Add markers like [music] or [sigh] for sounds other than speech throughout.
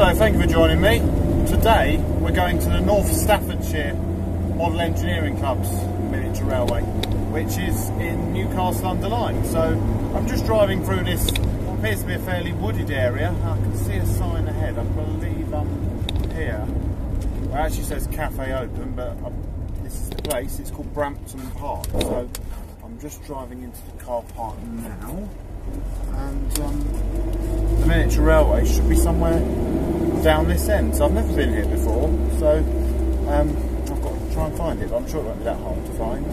Hello, thank you for joining me. Today we're going to the North Staffordshire Model Engineering Club's miniature railway, which is in Newcastle under Lyme. So I'm just driving through this what appears to be a fairly wooded area. I can see a sign ahead, I believe I'm here. Well, it actually says Cafe Open, but I'm, this is the place. It's called Brampton Park. So I'm just driving into the car park now. And um, the miniature railway should be somewhere down this end. So I've never been here before, so um, I've got to try and find it. But I'm sure it won't be that hard to find.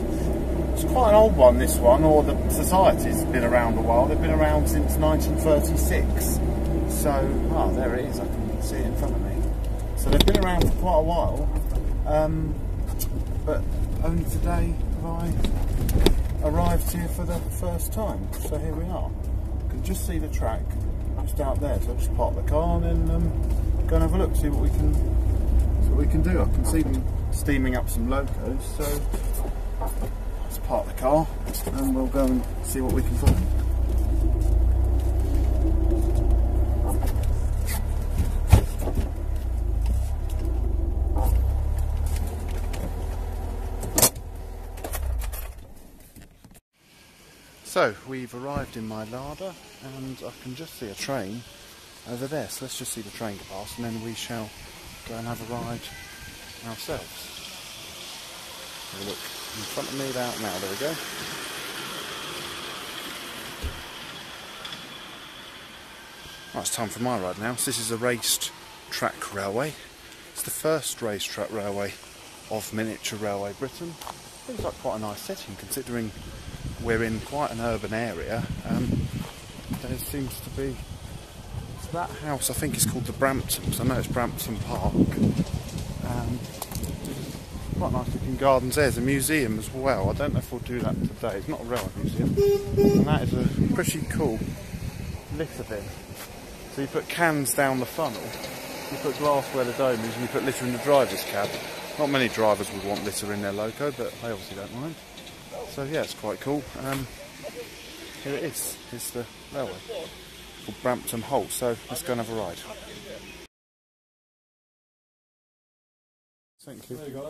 It's quite an old one, this one, or the society's been around a while. They've been around since 1936. So, ah, there it is. I can see it in front of me. So they've been around for quite a while, um, but only today have I arrived here for the first time. So here we are. You can just see the track just out there. So I'll just park the car and um, go and have a look, see what we can see what we can do. I can see them steaming up some locos, so let's park the car and we'll go and see what we can find. So we've arrived in my Lada and I can just see a train over there. So let's just see the train go past and then we shall go and have a ride ourselves. Have a look in front of me about now. There we go. Right, it's time for my ride now. So this is a raised track railway. It's the first race track railway of miniature railway Britain. Seems like quite a nice setting considering we're in quite an urban area. Um, there seems to be that house. I think is called the Bramptons. I know it's Brampton Park. Um, quite nice looking gardens. There's a museum as well. I don't know if we'll do that today. It's not a railway museum, and that is a pretty cool litter bin. So you put cans down the funnel, you put glass where the dome is, and you put litter in the driver's cab. Not many drivers would want litter in their loco, but they obviously don't mind. So yeah, it's quite cool. Um, here it is. It's the railway Brampton Halt, so let's go and have a ride. Thank you. you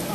[laughs]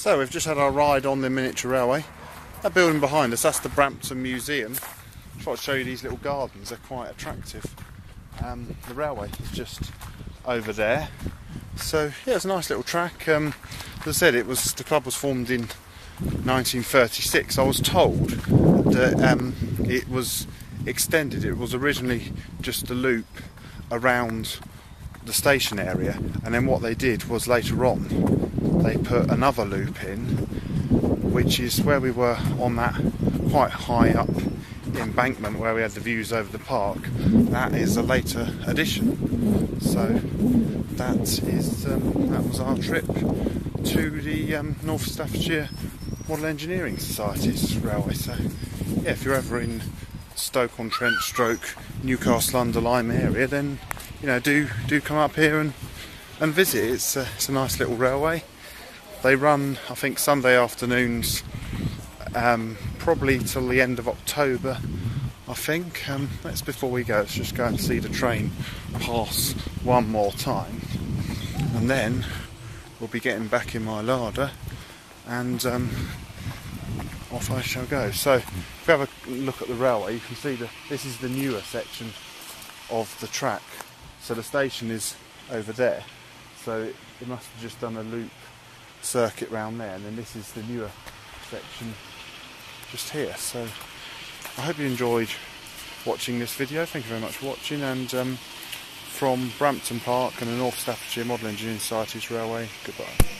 So we've just had our ride on the miniature railway. That building behind us, that's the Brampton Museum. I thought I'd show you these little gardens, they're quite attractive. Um, the railway is just over there. So yeah, it's a nice little track. Um, as I said, it was the club was formed in 1936. I was told that um, it was extended. It was originally just a loop around the station area, and then what they did was later on they put another loop in, which is where we were on that quite high up embankment where we had the views over the park. That is a later addition. So that is um, that was our trip to the um, North Staffordshire Model Engineering Society's railway. So yeah, if you're ever in Stoke on Trent, Stroke, Newcastle under Lyme area, then you know do do come up here and and visit. It's a, it's a nice little railway. They run, I think, Sunday afternoons, um, probably till the end of October. I think. Um, that's before we go. Let's just go and see the train pass one more time, and then we'll be getting back in my Lada, and um, off I shall go. So, if you have a look at the railway, you can see that this is the newer section of the track. So the station is over there. So it must have just done a loop circuit round there and then this is the newer section just here. So I hope you enjoyed watching this video. Thank you very much for watching and um, from Brampton Park and the North Staffordshire Model Engineering Society's Railway goodbye